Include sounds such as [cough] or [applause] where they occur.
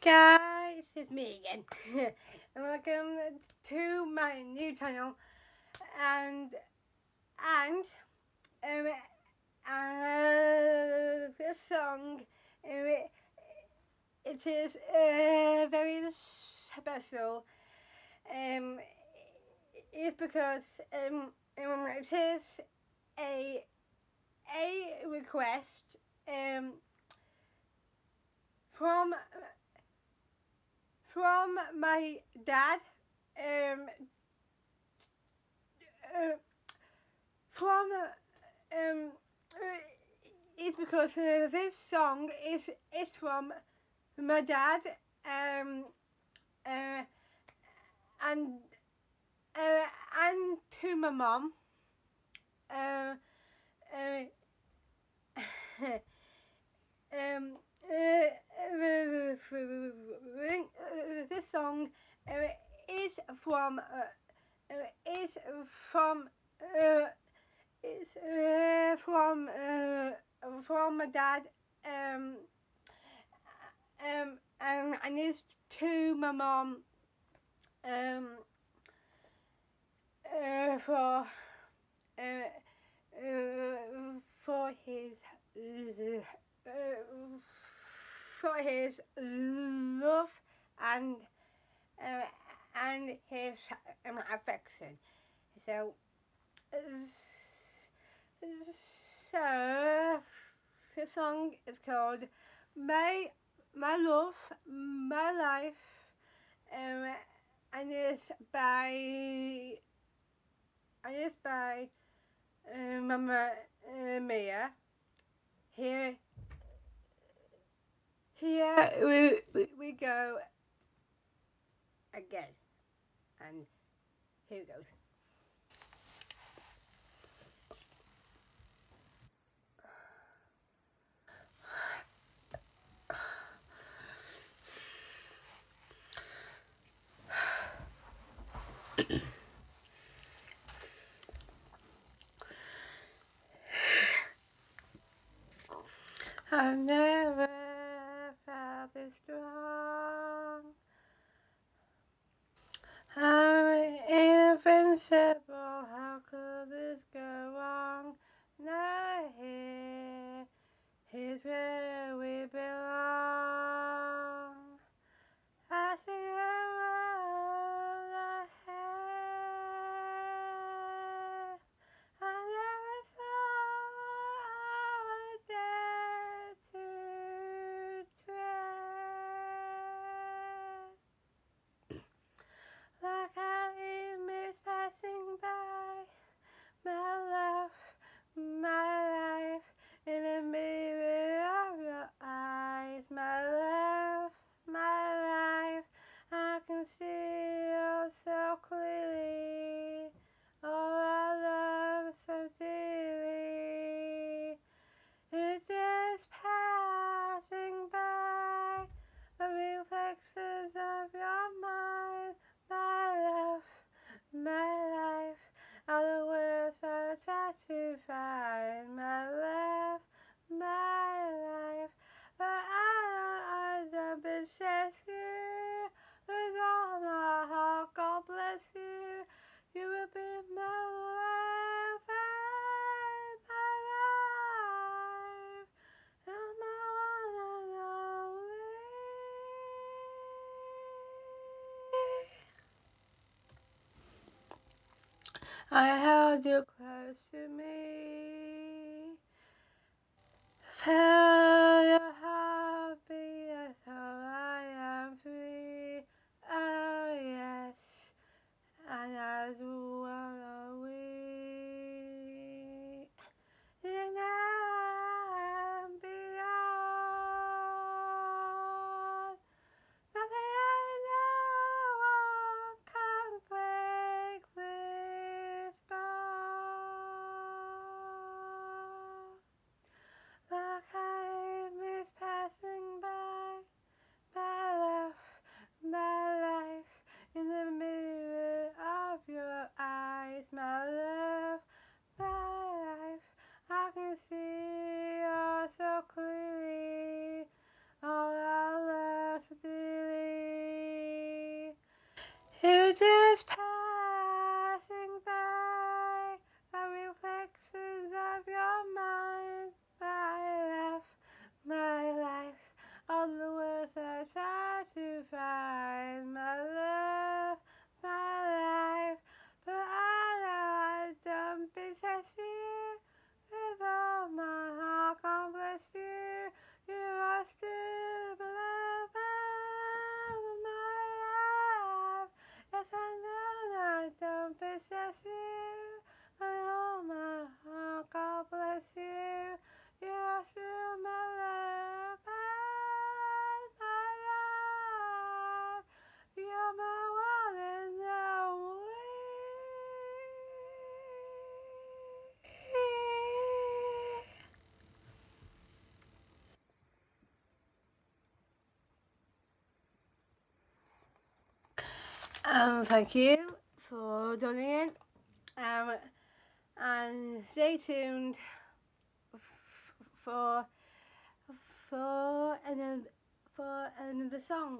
guys, it's me again. [laughs] and welcome to my new channel. And and um uh, this song um, it, it is uh, very special. Um, it's because um, um it is a a request um from from my dad um uh, from um it's because uh, this song is is from my dad um uh, and uh, and to my mom uh, uh, [laughs] um uh, this song uh, is from uh, is from uh, is uh, from uh, from my dad um um and and it's to my mom um uh, for uh, uh, for his uh, for his love and uh, and his um, affection. So, so the song is called "My My Love, My Life," um, and it's by and it's by uh, Mamma uh, Mia. Here here we, we, we go again. And here it goes. [coughs] I've never felt this strong. I'm invincible, how could this go wrong? Now here, here's where we belong. I see a world ahead. I never thought I would dare to tread. Like an image passing by, my love, my life, in the mirror of your eyes, my love, my life, I can see you so clearly, all our love so dearly, it's just passing by, the reflections of your mind, my love, my life, all the words I try to find, my love, my life, but I, I don't possess you, with all my heart, God bless you, you will be my life and my life, and my one and only. I held you close to me. Felt your heartbeat, I thought I am free. Oh yes, and as one possess you. And all my heart, God bless you. You are still my love, and my love. You're my one and only. Um, thank you for in. Um, and stay tuned for for another for another song.